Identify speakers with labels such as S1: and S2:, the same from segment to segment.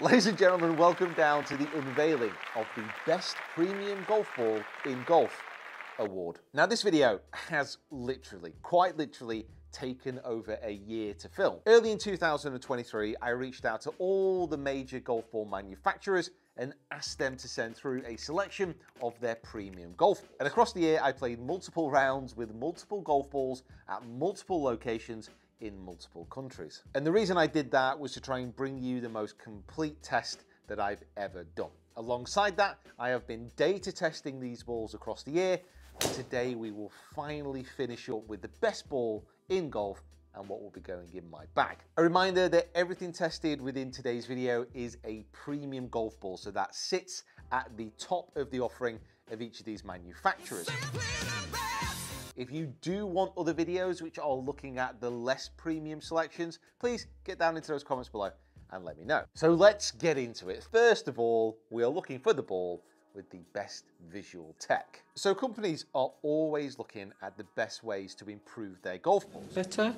S1: Ladies and gentlemen, welcome down to the unveiling of the best premium golf ball in golf award. Now this video has literally, quite literally, taken over a year to film. Early in 2023, I reached out to all the major golf ball manufacturers and asked them to send through a selection of their premium golf. And across the year, I played multiple rounds with multiple golf balls at multiple locations in multiple countries. And the reason I did that was to try and bring you the most complete test that I've ever done. Alongside that, I have been data testing these balls across the year, and today we will finally finish up with the best ball in golf and what will be going in my bag. A reminder that everything tested within today's video is a premium golf ball, so that sits at the top of the offering of each of these manufacturers. If you do want other videos which are looking at the less premium selections, please get down into those comments below and let me know. So let's get into it. First of all, we are looking for the ball with the best visual tech. So companies are always looking at the best ways to improve their golf balls.
S2: Better?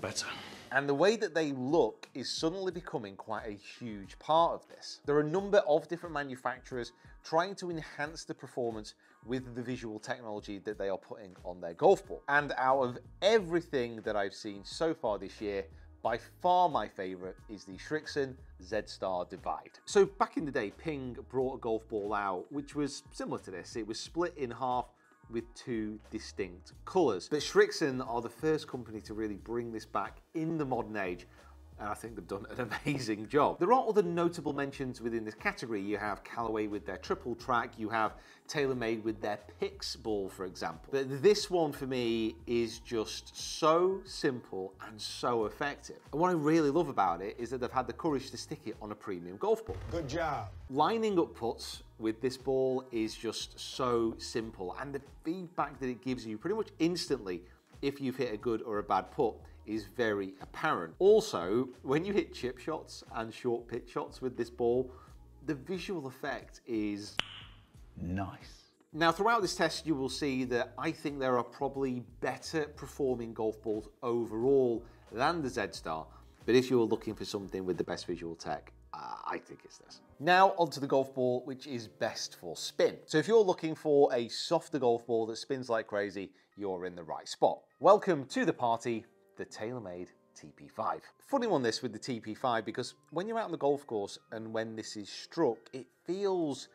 S2: Better.
S1: And the way that they look is suddenly becoming quite a huge part of this. There are a number of different manufacturers trying to enhance the performance with the visual technology that they are putting on their golf ball. And out of everything that I've seen so far this year, by far my favorite is the Srixon Z-Star Divide. So back in the day, Ping brought a golf ball out, which was similar to this. It was split in half with two distinct colours. But Srixon are the first company to really bring this back in the modern age and I think they've done an amazing job. There are other notable mentions within this category. You have Callaway with their triple track, you have TaylorMade with their Pix ball, for example. But this one for me is just so simple and so effective. And what I really love about it is that they've had the courage to stick it on a premium golf ball.
S3: Good job.
S1: Lining up putts with this ball is just so simple and the feedback that it gives you pretty much instantly if you've hit a good or a bad putt is very apparent. Also, when you hit chip shots and short pitch shots with this ball, the visual effect is
S2: nice.
S1: Now, throughout this test, you will see that I think there are probably better performing golf balls overall than the Z-Star, but if you're looking for something with the best visual tech, uh, I think it's this. Now onto the golf ball, which is best for spin. So if you're looking for a softer golf ball that spins like crazy, you're in the right spot. Welcome to the party the TaylorMade TP5. Funny one this with the TP5 because when you're out on the golf course and when this is struck, it feels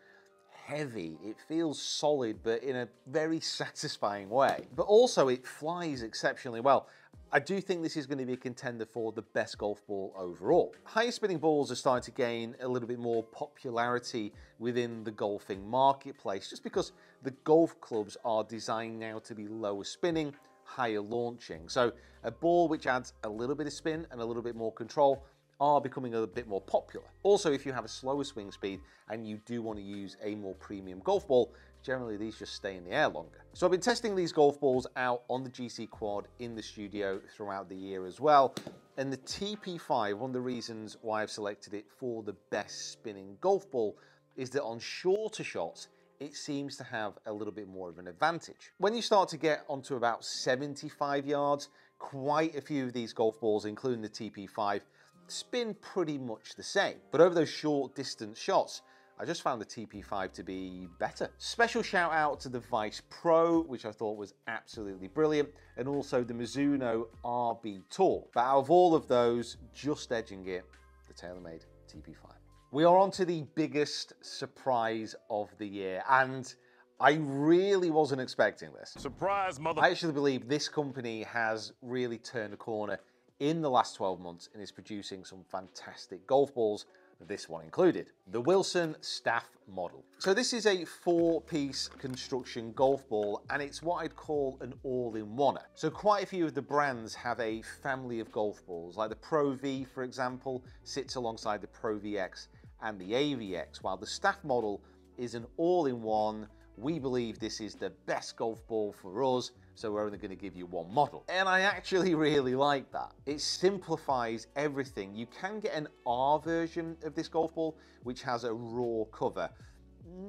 S1: heavy, it feels solid, but in a very satisfying way. But also it flies exceptionally well. I do think this is going to be a contender for the best golf ball overall. Higher spinning balls are starting to gain a little bit more popularity within the golfing marketplace just because the golf clubs are designed now to be lower spinning, higher launching. So a ball which adds a little bit of spin and a little bit more control are becoming a bit more popular. Also, if you have a slower swing speed and you do want to use a more premium golf ball, generally these just stay in the air longer. So I've been testing these golf balls out on the GC Quad in the studio throughout the year as well. And the TP5, one of the reasons why I've selected it for the best spinning golf ball is that on shorter shots, it seems to have a little bit more of an advantage. When you start to get onto about 75 yards, quite a few of these golf balls, including the TP5, spin pretty much the same. But over those short distance shots, I just found the TP5 to be better. Special shout out to the Vice Pro, which I thought was absolutely brilliant, and also the Mizuno RB Tour. But out of all of those, just edging it, the TaylorMade TP5. We are on to the biggest surprise of the year, and I really wasn't expecting this.
S3: Surprise, mother.
S1: I actually believe this company has really turned a corner in the last 12 months and is producing some fantastic golf balls this one included. The Wilson Staff model. So this is a four-piece construction golf ball and it's what I'd call an all-in-one. So quite a few of the brands have a family of golf balls, like the Pro V, for example, sits alongside the Pro VX and the AVX, while the staff model is an all-in-one. We believe this is the best golf ball for us, so we're only going to give you one model. And I actually really like that. It simplifies everything. You can get an R version of this golf ball, which has a raw cover.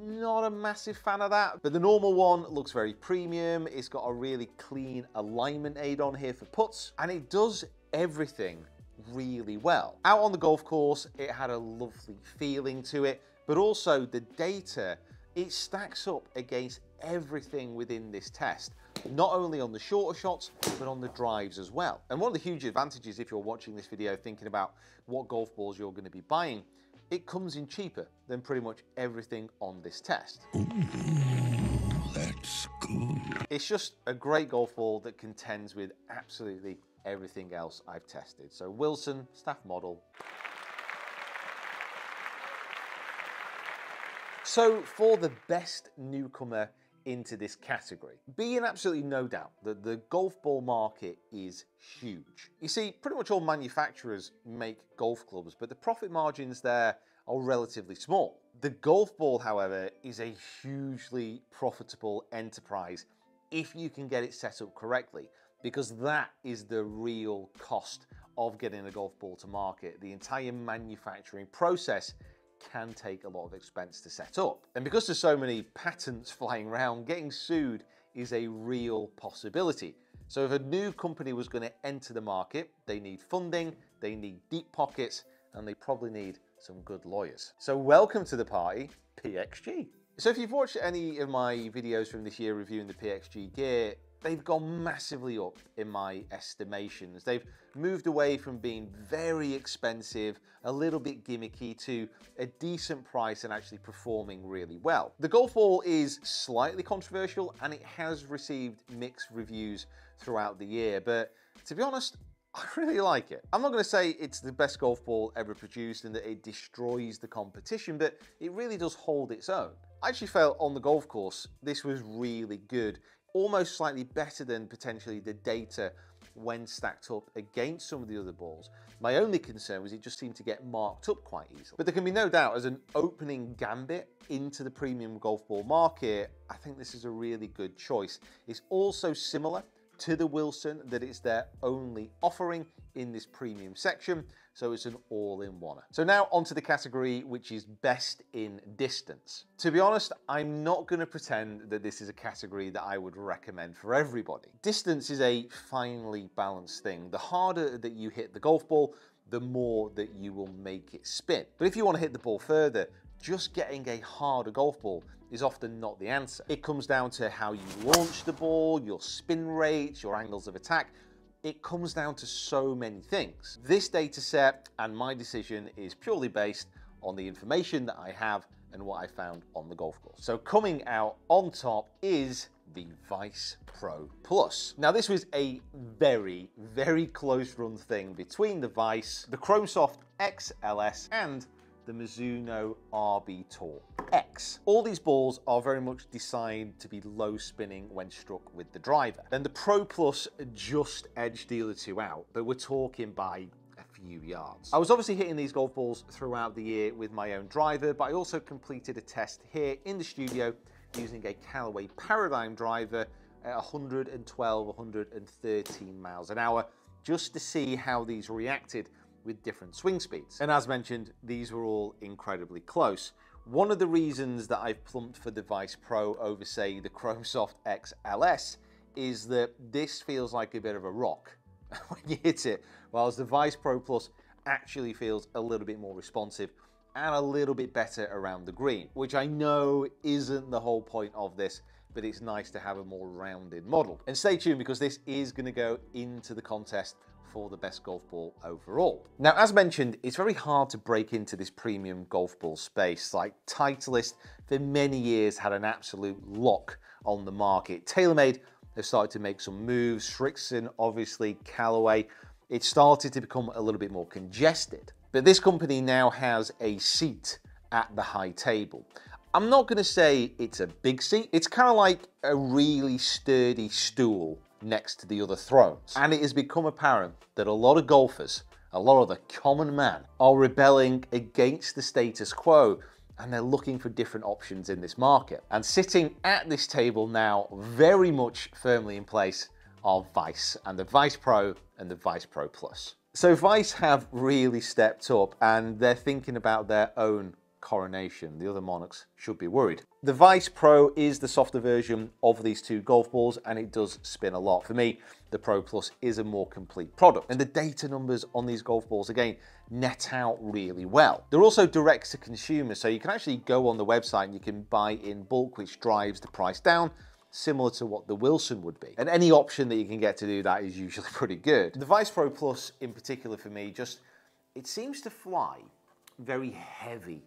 S1: Not a massive fan of that, but the normal one looks very premium. It's got a really clean alignment aid on here for putts, and it does everything really well. Out on the golf course, it had a lovely feeling to it, but also the data, it stacks up against everything within this test, not only on the shorter shots, but on the drives as well. And one of the huge advantages if you're watching this video thinking about what golf balls you're going to be buying, it comes in cheaper than pretty much everything on this test.
S2: That's good.
S1: It's just a great golf ball that contends with absolutely everything else I've tested. So Wilson, staff model. So for the best newcomer into this category, being absolutely no doubt that the golf ball market is huge. You see, pretty much all manufacturers make golf clubs, but the profit margins there are relatively small. The golf ball, however, is a hugely profitable enterprise if you can get it set up correctly, because that is the real cost of getting a golf ball to market. The entire manufacturing process can take a lot of expense to set up. And because there's so many patents flying around, getting sued is a real possibility. So if a new company was going to enter the market, they need funding, they need deep pockets, and they probably need some good lawyers. So welcome to the party, PXG. So if you've watched any of my videos from this year reviewing the PXG gear, they've gone massively up in my estimations. They've moved away from being very expensive, a little bit gimmicky, to a decent price and actually performing really well. The golf ball is slightly controversial and it has received mixed reviews throughout the year, but to be honest, I really like it. I'm not going to say it's the best golf ball ever produced and that it destroys the competition, but it really does hold its own. I actually felt on the golf course this was really good, almost slightly better than potentially the data when stacked up against some of the other balls. My only concern was it just seemed to get marked up quite easily. But there can be no doubt, as an opening gambit into the premium golf ball market, I think this is a really good choice. It's also similar to the Wilson that it's their only offering in this premium section. So it's an all-in-one. So now onto the category which is best in distance. To be honest, I'm not to pretend that this is a category that I would recommend for everybody. Distance is a finely balanced thing. The harder that you hit the golf ball, the more that you will make it spin. But if you want to hit the ball further, just getting a harder golf ball is often not the answer. It comes down to how you launch the ball, your spin rates, your angles of attack. It comes down to so many things. This data set and my decision is purely based on the information that I have and what I found on the golf course. So coming out on top is the Vice Pro Plus. Now this was a very, very close run thing between the Vice, the Chromesoft XLS and the Mizuno RB Tour X. All these balls are very much designed to be low spinning when struck with the driver. Then the Pro Plus just edged other two out, but we're talking by a few yards. I was obviously hitting these golf balls throughout the year with my own driver, but I also completed a test here in the studio using a Callaway Paradigm driver at 112, 113 miles an hour, just to see how these reacted with different swing speeds. And as mentioned, these were all incredibly close. One of the reasons that I've plumped for the Vice Pro over, say, the Chromesoft XLS is that this feels like a bit of a rock when you hit it, whilst the Vice Pro Plus actually feels a little bit more responsive and a little bit better around the green, which I know isn't the whole point of this, but it's nice to have a more rounded model. And stay tuned because this is going to go into the contest for the best golf ball overall. Now, as mentioned, it's very hard to break into this premium golf ball space. Like Titleist, for many years, had an absolute lock on the market. TaylorMade have started to make some moves. Srixon, obviously, Callaway. It started to become a little bit more congested. But this company now has a seat at the high table. I'm not going to say it's a big seat. It's kind of like a really sturdy stool next to the other thrones. And it has become apparent that a lot of golfers, a lot of the common man, are rebelling against the status quo and they're looking for different options in this market. And sitting at this table now, very much firmly in place, are Vice and the Vice Pro and the Vice Pro Plus. So Vice have really stepped up and they're thinking about their own Coronation. The other Monarchs should be worried. The Vice Pro is the softer version of these two golf balls and it does spin a lot. For me, the Pro Plus is a more complete product. And the data numbers on these golf balls, again, net out really well. They're also direct to consumer, so you can actually go on the website and you can buy in bulk, which drives the price down similar to what the Wilson would be. And any option that you can get to do that is usually pretty good. The Vice Pro Plus in particular for me, just, it seems to fly very heavy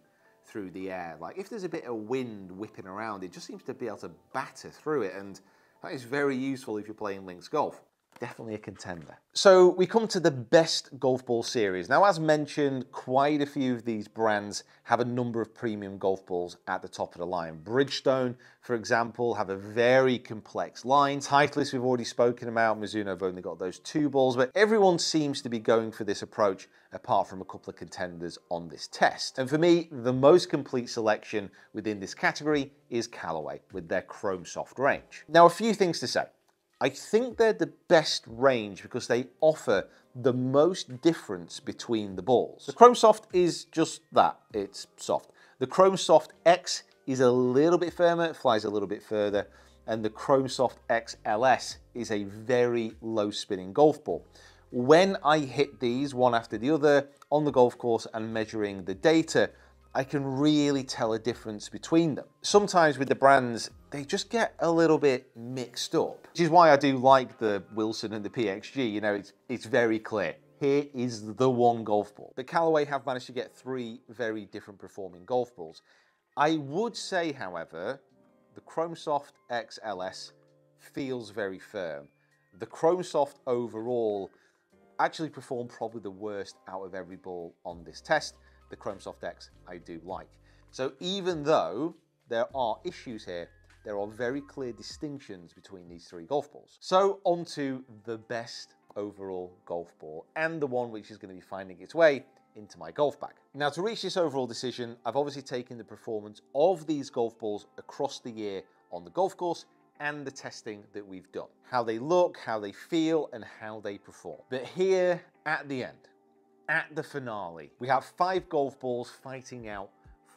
S1: through the air. Like if there's a bit of wind whipping around, it just seems to be able to batter through it. And that is very useful if you're playing links golf definitely a contender. So we come to the best golf ball series. Now, as mentioned, quite a few of these brands have a number of premium golf balls at the top of the line. Bridgestone, for example, have a very complex line. Titleist, we've already spoken about. Mizuno have only got those two balls, but everyone seems to be going for this approach apart from a couple of contenders on this test. And for me, the most complete selection within this category is Callaway with their Chrome Soft range. Now, a few things to say. I think they're the best range because they offer the most difference between the balls. The Chrome Soft is just that, it's soft. The Chrome Soft X is a little bit firmer, it flies a little bit further, and the Chrome Soft XLS is a very low spinning golf ball. When I hit these one after the other on the golf course and measuring the data, I can really tell a difference between them. Sometimes with the brands, they just get a little bit mixed up, which is why I do like the Wilson and the PXG. You know, it's, it's very clear. Here is the one golf ball. The Callaway have managed to get three very different performing golf balls. I would say, however, the Chrome Soft XLS feels very firm. The Chrome Soft overall actually performed probably the worst out of every ball on this test the Chrome Soft X I do like. So even though there are issues here, there are very clear distinctions between these three golf balls. So onto the best overall golf ball and the one which is going to be finding its way into my golf bag. Now to reach this overall decision, I've obviously taken the performance of these golf balls across the year on the golf course and the testing that we've done. How they look, how they feel, and how they perform. But here at the end, at the finale. We have five golf balls fighting out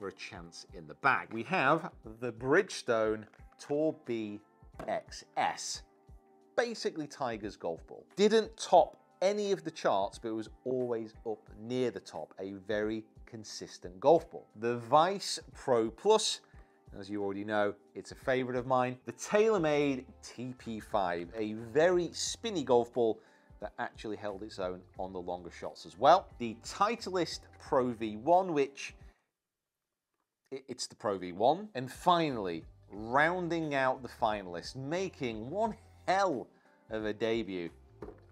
S1: for a chance in the bag. We have the Bridgestone Tour B XS, basically Tiger's golf ball. Didn't top any of the charts, but it was always up near the top, a very consistent golf ball. The Vice Pro Plus, as you already know, it's a favorite of mine. The TaylorMade TP5, a very spinny golf ball that actually held its own on the longer shots as well. The Titleist Pro V1, which it's the Pro V1. And finally, rounding out the finalists, making one hell of a debut,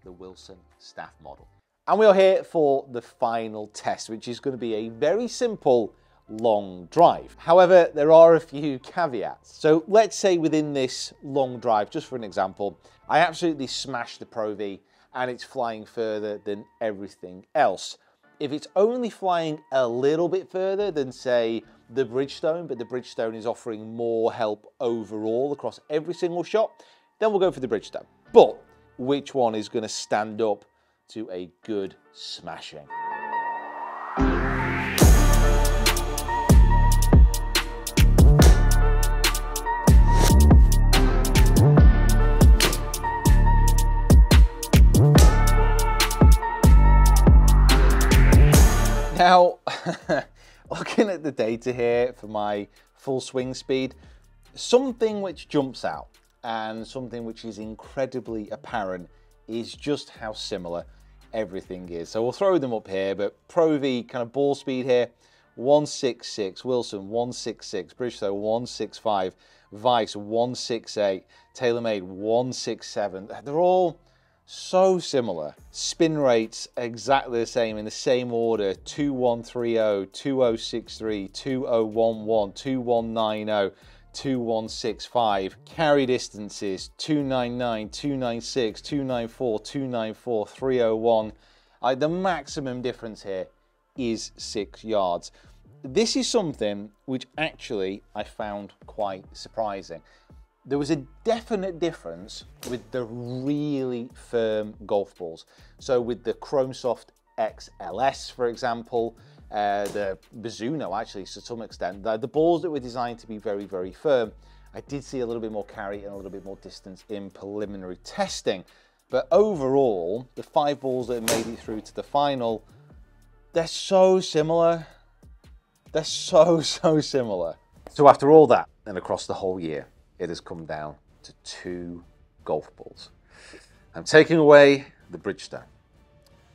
S1: the Wilson staff model. And we are here for the final test, which is going to be a very simple long drive. However, there are a few caveats. So let's say within this long drive, just for an example, I absolutely smashed the Pro V and it's flying further than everything else. If it's only flying a little bit further than, say, the Bridgestone, but the Bridgestone is offering more help overall across every single shot, then we'll go for the Bridgestone. But which one is going to stand up to a good smashing? Now, looking at the data here for my full swing speed, something which jumps out and something which is incredibly apparent is just how similar everything is. So we'll throw them up here, but Pro V kind of ball speed here, 166, Wilson 166, Bridgestone 165, Vice 168, TaylorMade 167. They're all so similar. Spin rates exactly the same in the same order 2130, 2063, 2011, 2190, 2165. Carry distances 299, 296, 294, 294, 301. Uh, the maximum difference here is six yards. This is something which actually I found quite surprising there was a definite difference with the really firm golf balls. So with the Chrome Soft XLS, for example, uh, the Mizuno actually to some extent. The, the balls that were designed to be very, very firm. I did see a little bit more carry and a little bit more distance in preliminary testing. But overall, the five balls that made it through to the final, they're so similar. They're so, so similar. So after all that, and across the whole year, it has come down to two golf balls. I'm taking away the Bridgestone.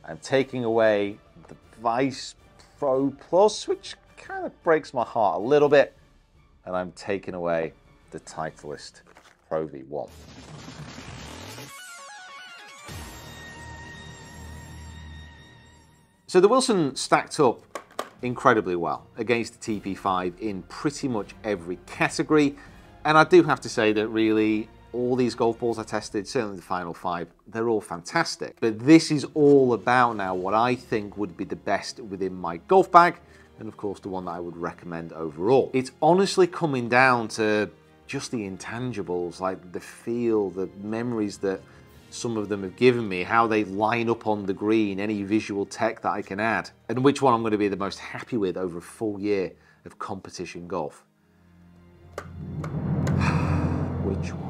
S1: I'm taking away the Vice Pro Plus, which kind of breaks my heart a little bit. And I'm taking away the Titleist Pro V1. So the Wilson stacked up incredibly well against the TP5 in pretty much every category. And I do have to say that really all these golf balls I tested, certainly the final five, they're all fantastic. But this is all about now what I think would be the best within my golf bag, and of course the one that I would recommend overall. It's honestly coming down to just the intangibles, like the feel, the memories that some of them have given me, how they line up on the green, any visual tech that I can add, and which one I'm going to be the most happy with over a full year of competition golf. Which one?